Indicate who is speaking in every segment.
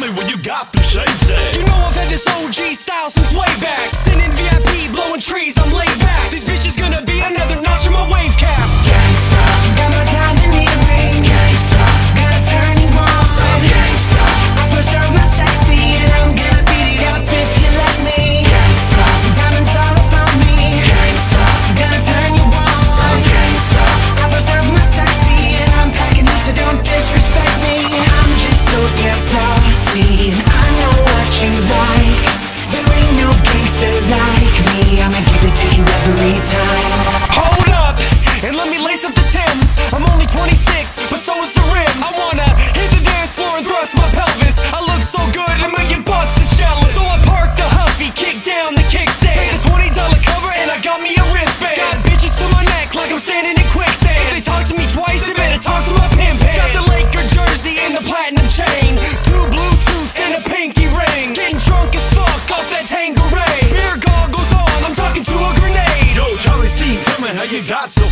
Speaker 1: me what you got through shades at. You
Speaker 2: know I've had this OG style since way back. Sending VIP, blowing trees.
Speaker 1: you got so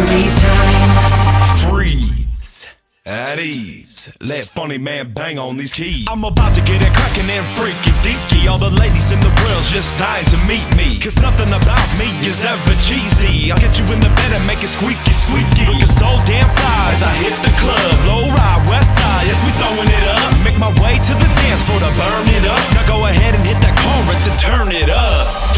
Speaker 3: every time.
Speaker 1: Freeze at ease. Let funny man bang on these keys. I'm about to get it cracking and freaky deaky. All the ladies in the world just dying to meet me. Cause nothing about me is ever cheesy. I'll get you in the bed and make it squeaky squeaky. Look, you're so damn fly as I hit the club. Low ride, west side, yes, we throwing it up. Make my way to the dance floor to burn it up. Now go ahead and hit that chorus and turn it up.